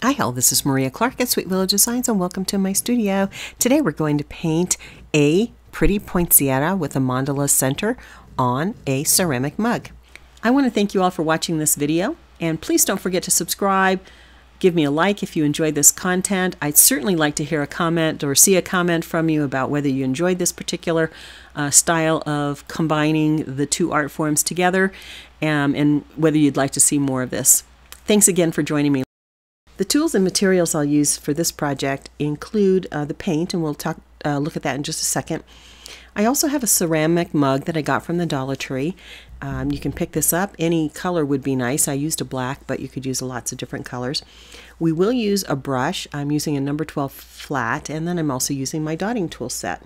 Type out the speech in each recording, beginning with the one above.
Hi all, this is Maria Clark at Sweet Willow Designs and welcome to my studio. Today we're going to paint a pretty poinsettia with a mandala center on a ceramic mug. I want to thank you all for watching this video and please don't forget to subscribe, give me a like if you enjoyed this content. I'd certainly like to hear a comment or see a comment from you about whether you enjoyed this particular uh, style of combining the two art forms together um, and whether you'd like to see more of this. Thanks again for joining me. The tools and materials I'll use for this project include uh, the paint, and we'll talk, uh, look at that in just a second. I also have a ceramic mug that I got from the Dollar Tree. Um, you can pick this up. Any color would be nice. I used a black, but you could use lots of different colors. We will use a brush. I'm using a number 12 flat, and then I'm also using my dotting tool set.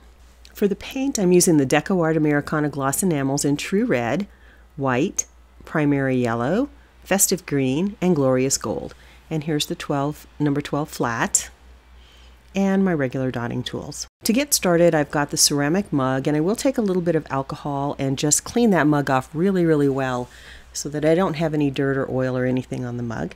For the paint, I'm using the DecoArt Americana Gloss Enamels in True Red, White, Primary Yellow, Festive Green, and Glorious Gold. And here's the 12, number 12 flat and my regular dotting tools. To get started, I've got the ceramic mug and I will take a little bit of alcohol and just clean that mug off really, really well so that I don't have any dirt or oil or anything on the mug.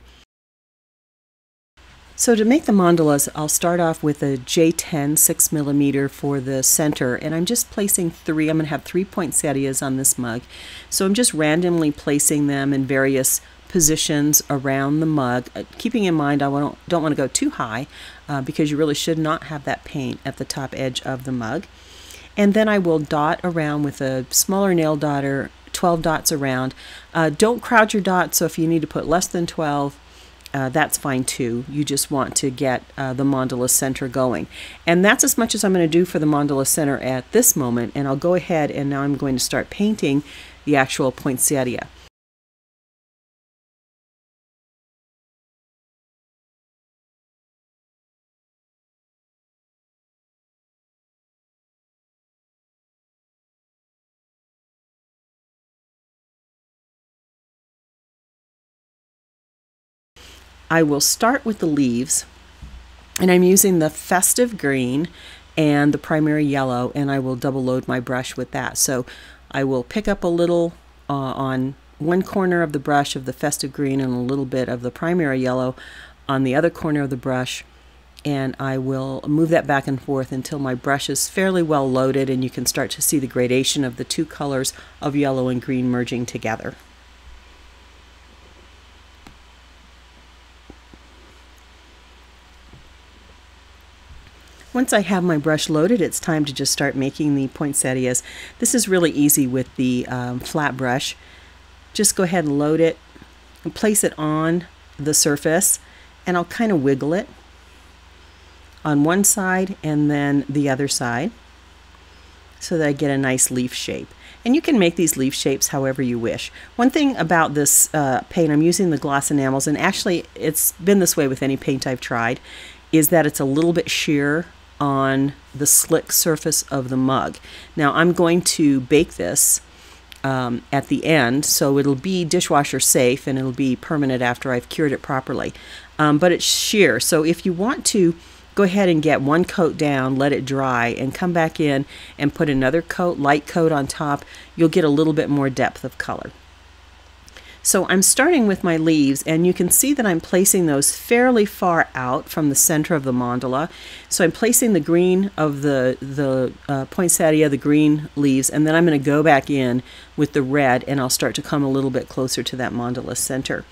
So to make the mandalas, I'll start off with a J10 6 millimeter for the center, and I'm just placing three. I'm going to have three poinsettias on this mug. So I'm just randomly placing them in various positions around the mug, uh, keeping in mind I don't, don't want to go too high uh, because you really should not have that paint at the top edge of the mug. And then I will dot around with a smaller nail dotter, 12 dots around. Uh, don't crowd your dots, so if you need to put less than 12, uh, that's fine too. You just want to get uh, the mandala center going. And that's as much as I'm going to do for the mandala center at this moment. And I'll go ahead and now I'm going to start painting the actual poinsettia. I will start with the leaves and I'm using the festive green and the primary yellow and I will double load my brush with that. So I will pick up a little uh, on one corner of the brush of the festive green and a little bit of the primary yellow on the other corner of the brush and I will move that back and forth until my brush is fairly well loaded and you can start to see the gradation of the two colors of yellow and green merging together. Once I have my brush loaded, it's time to just start making the poinsettias. This is really easy with the um, flat brush. Just go ahead and load it and place it on the surface and I'll kind of wiggle it on one side and then the other side so that I get a nice leaf shape. And you can make these leaf shapes however you wish. One thing about this uh, paint, I'm using the gloss enamels, and actually it's been this way with any paint I've tried, is that it's a little bit sheer on the slick surface of the mug. Now I'm going to bake this um, at the end so it'll be dishwasher safe and it'll be permanent after I've cured it properly. Um, but it's sheer so if you want to go ahead and get one coat down, let it dry, and come back in and put another coat, light coat on top, you'll get a little bit more depth of color. So I'm starting with my leaves and you can see that I'm placing those fairly far out from the center of the mandala. So I'm placing the green of the, the uh, poinsettia, the green leaves, and then I'm going to go back in with the red and I'll start to come a little bit closer to that mandala center.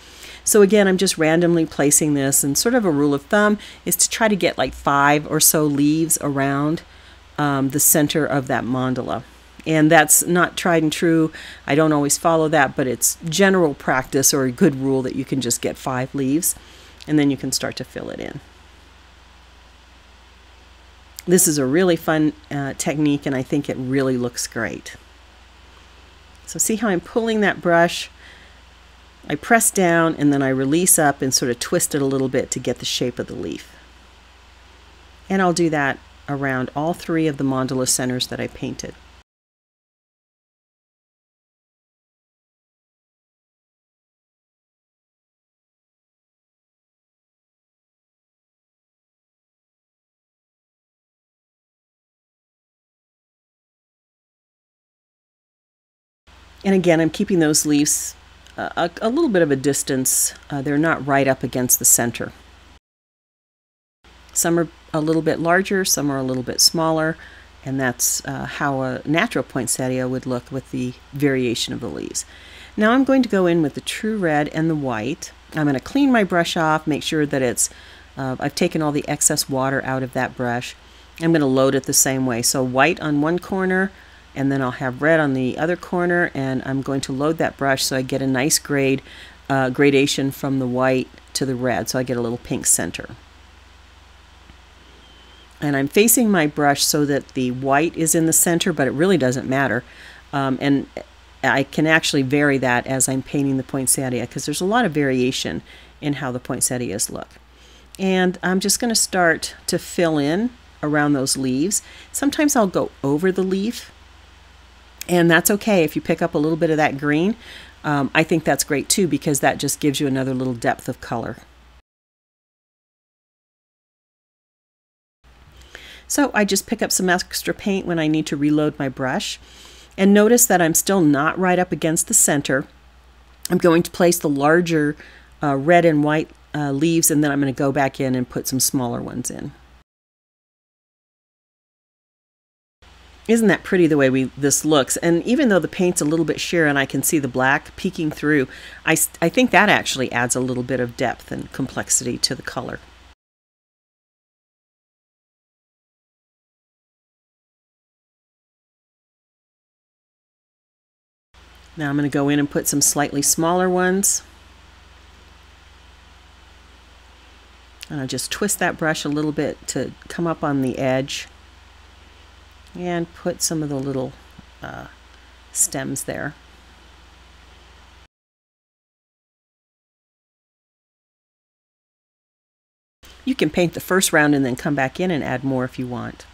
So again, I'm just randomly placing this and sort of a rule of thumb is to try to get like five or so leaves around um, the center of that mandala and that's not tried and true. I don't always follow that, but it's general practice or a good rule that you can just get five leaves and then you can start to fill it in. This is a really fun uh, technique and I think it really looks great. So see how I'm pulling that brush? I press down and then I release up and sort of twist it a little bit to get the shape of the leaf. And I'll do that around all three of the mandala centers that I painted. And again, I'm keeping those leaves uh, a, a, little bit of a distance. Uh, they're not right up against the center. Some are a little bit larger, some are a little bit smaller, and that's uh, how a natural poinsettia would look with the variation of the leaves. Now I'm going to go in with the true red and the white. I'm going to clean my brush off, make sure that it's, uh, I've taken all the excess water out of that brush. I'm going to load it the same way. So white on one corner, and then I'll have red on the other corner, and I'm going to load that brush so I get a nice grade uh, gradation from the white to the red, so I get a little pink center. And I'm facing my brush so that the white is in the center, but it really doesn't matter. Um, and I can actually vary that as I'm painting the poinsettia because there's a lot of variation in how the poinsettias look. And I'm just going to start to fill in around those leaves. Sometimes I'll go over the leaf, and that's okay if you pick up a little bit of that green. Um, I think that's great too because that just gives you another little depth of color. So I just pick up some extra paint when I need to reload my brush. And notice that I'm still not right up against the center. I'm going to place the larger uh, red and white uh, leaves and then I'm going to go back in and put some smaller ones in. Isn't that pretty the way we this looks? And even though the paint's a little bit sheer and I can see the black peeking through, I, I think that actually adds a little bit of depth and complexity to the color. Now I'm going to go in and put some slightly smaller ones. And I'll just twist that brush a little bit to come up on the edge and put some of the little uh, stems there. You can paint the first round and then come back in and add more if you want.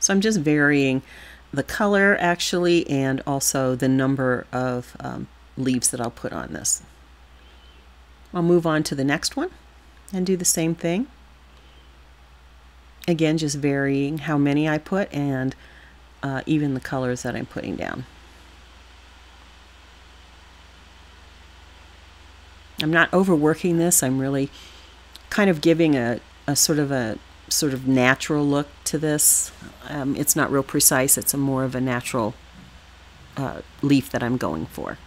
So I'm just varying the color actually and also the number of um, leaves that I'll put on this. I'll move on to the next one and do the same thing. Again, just varying how many I put and uh, even the colors that I'm putting down. I'm not overworking this. I'm really kind of giving a, a sort of a sort of natural look to this. Um, it's not real precise, it's a more of a natural uh, leaf that I'm going for.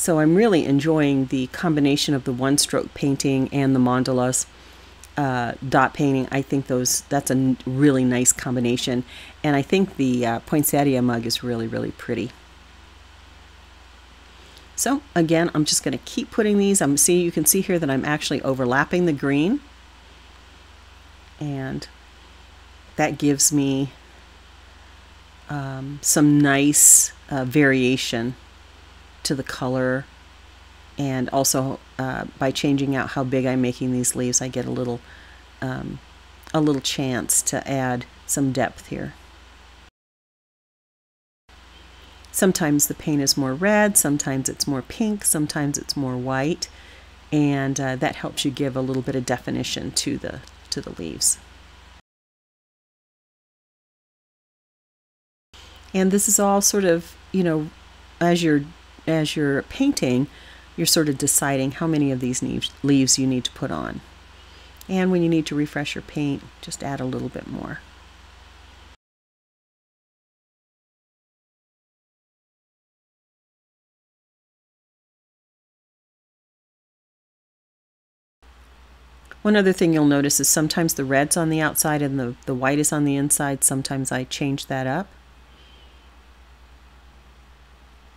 So I'm really enjoying the combination of the one-stroke painting and the mandalas uh, dot painting. I think those that's a really nice combination, and I think the uh, poinsettia mug is really really pretty. So again, I'm just going to keep putting these. I'm see you can see here that I'm actually overlapping the green, and that gives me um, some nice uh, variation to the color and also uh, by changing out how big I'm making these leaves I get a little um, a little chance to add some depth here. Sometimes the paint is more red, sometimes it's more pink, sometimes it's more white, and uh, that helps you give a little bit of definition to the to the leaves. And this is all sort of, you know, as you're as you're painting, you're sort of deciding how many of these leaves you need to put on. And when you need to refresh your paint, just add a little bit more. One other thing you'll notice is sometimes the red's on the outside and the, the white is on the inside. Sometimes I change that up.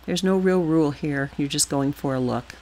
There's no real rule here. You're just going for a look.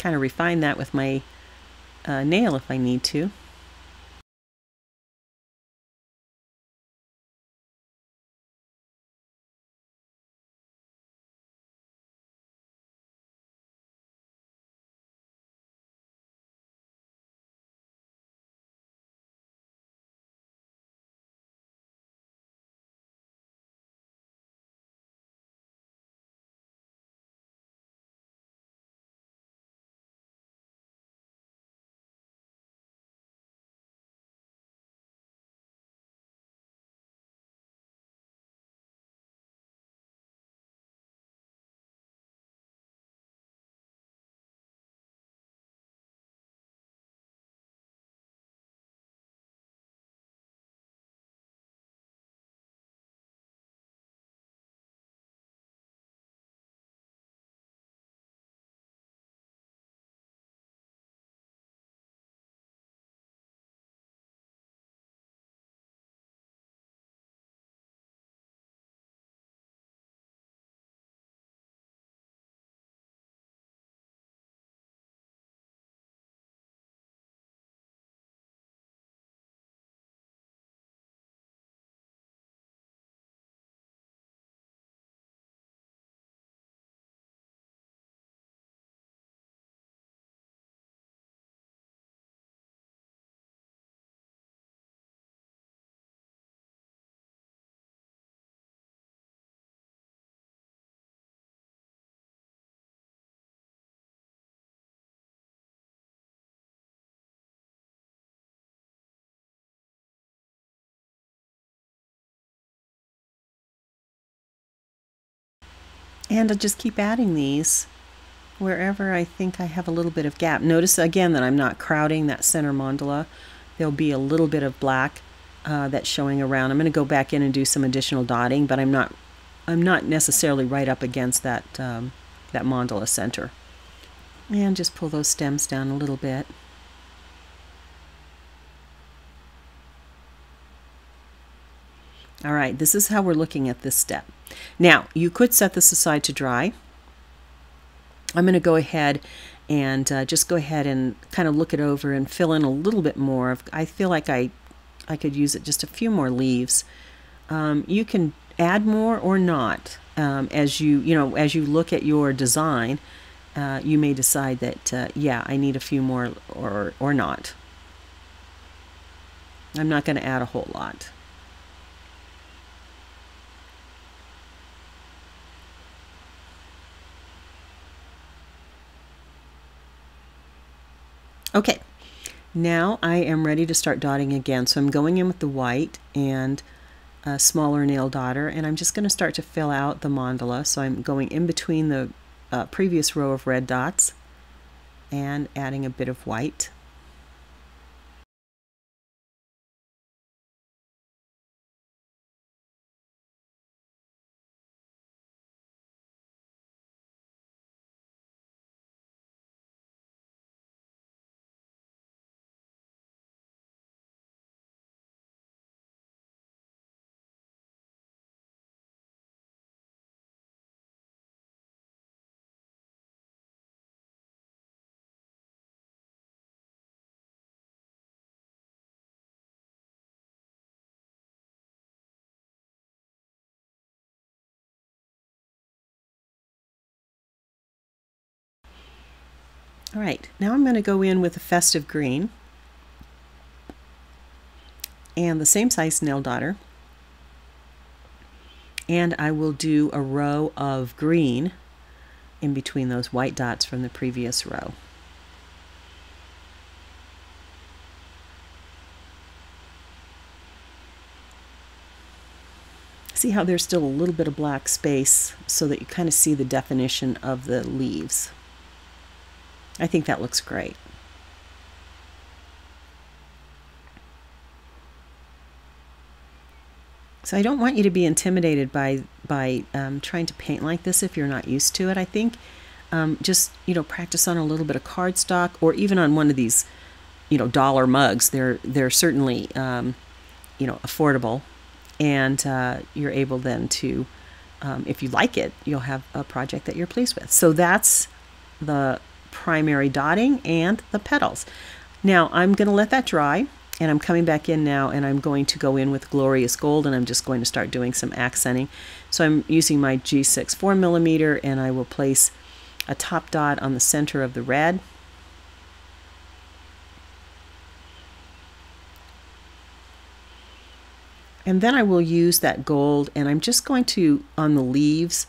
Kind of refine that with my uh, nail if I need to. And I just keep adding these wherever I think I have a little bit of gap. Notice again that I'm not crowding that center mandala. There'll be a little bit of black uh, that's showing around. I'm going to go back in and do some additional dotting, but I'm not I'm not necessarily right up against that um, that mandala center. And just pull those stems down a little bit. All right, this is how we're looking at this step. Now, you could set this aside to dry. I'm going to go ahead and uh, just go ahead and kind of look it over and fill in a little bit more. I feel like I, I could use it just a few more leaves. Um, you can add more or not um, as you you know as you look at your design. Uh, you may decide that uh, yeah I need a few more or or not. I'm not going to add a whole lot. Okay, now I am ready to start dotting again. So I'm going in with the white and a smaller nail dotter and I'm just going to start to fill out the mandala. So I'm going in between the uh, previous row of red dots and adding a bit of white. All right, now I'm going to go in with a festive green and the same size nail dotter. And I will do a row of green in between those white dots from the previous row. See how there's still a little bit of black space so that you kind of see the definition of the leaves. I think that looks great. So I don't want you to be intimidated by by um, trying to paint like this if you're not used to it. I think um, just you know practice on a little bit of cardstock or even on one of these you know dollar mugs. They're they're certainly um, you know affordable, and uh, you're able then to um, if you like it, you'll have a project that you're pleased with. So that's the primary dotting and the petals. Now I'm going to let that dry and I'm coming back in now and I'm going to go in with Glorious Gold and I'm just going to start doing some accenting. So I'm using my G6 4 millimeter and I will place a top dot on the center of the red. And then I will use that gold and I'm just going to, on the leaves,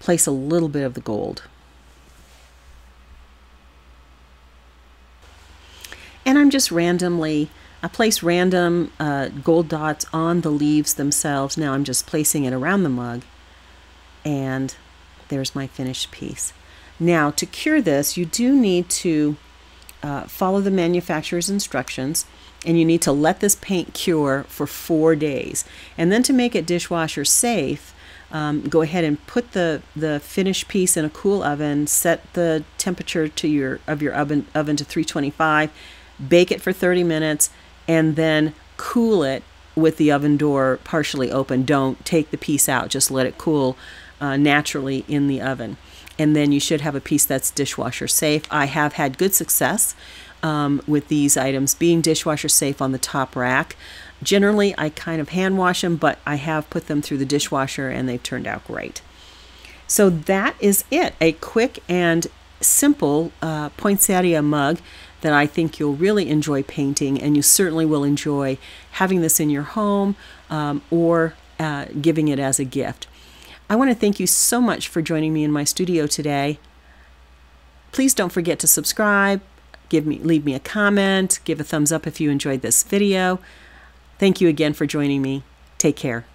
place a little bit of the gold. And I'm just randomly I place random uh, gold dots on the leaves themselves. Now I'm just placing it around the mug. And there's my finished piece. Now to cure this, you do need to uh, follow the manufacturer's instructions and you need to let this paint cure for four days. And then to make it dishwasher safe, um, go ahead and put the, the finished piece in a cool oven, set the temperature to your of your oven, oven to 325, bake it for 30 minutes, and then cool it with the oven door partially open. Don't take the piece out, just let it cool uh, naturally in the oven. And then you should have a piece that's dishwasher safe. I have had good success um, with these items being dishwasher safe on the top rack. Generally, I kind of hand wash them, but I have put them through the dishwasher and they've turned out great. So that is it a quick and simple uh, poinsettia mug that I think you'll really enjoy painting, and you certainly will enjoy having this in your home um, or uh, giving it as a gift. I want to thank you so much for joining me in my studio today. Please don't forget to subscribe, give me leave me a comment, give a thumbs up if you enjoyed this video. Thank you again for joining me. Take care.